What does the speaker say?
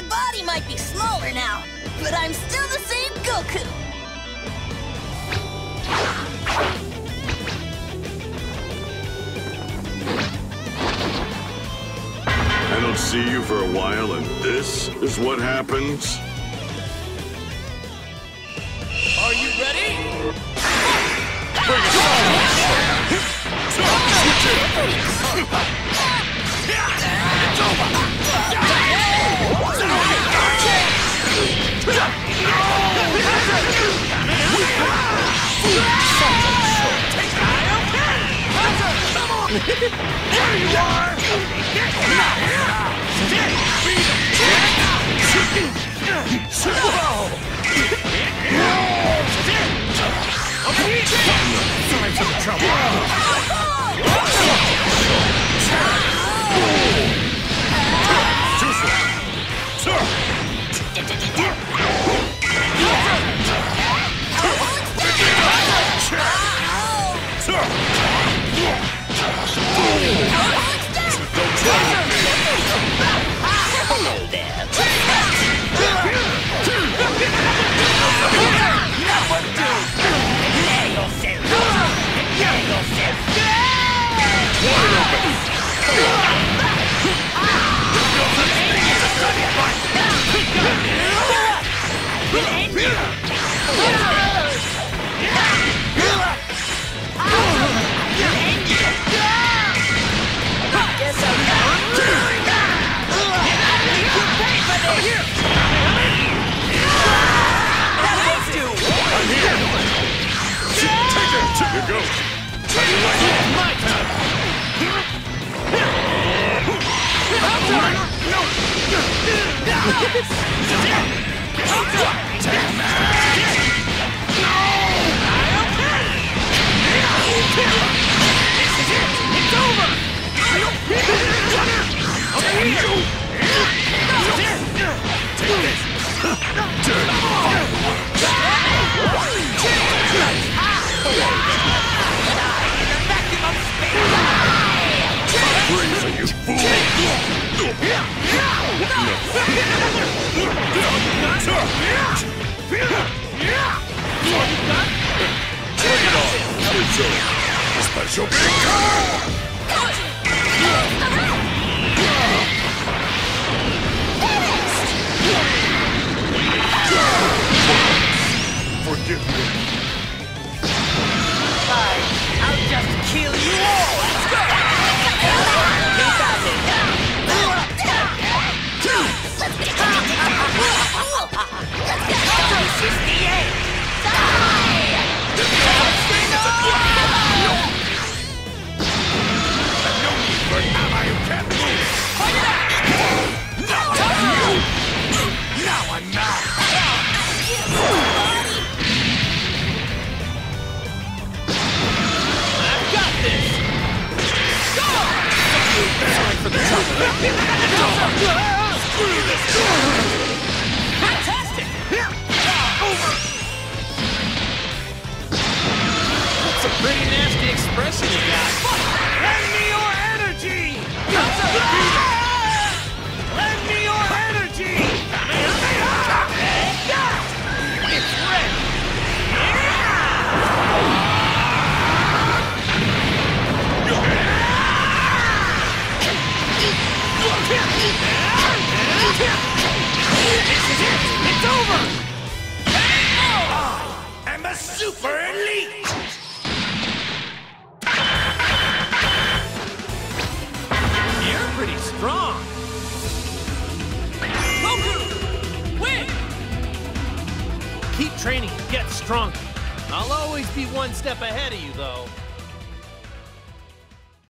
My body might be smaller now, but I'm still the same Goku. I don't see you for a while, and this is what happens? Are you ready? There you are! Sorry Here goes. My turn. It's Especial. Especial. The trouble. Fantastic! That's a pretty nasty expression you got. Super elite! You're pretty strong. Goku! Win! Keep training get stronger. I'll always be one step ahead of you, though.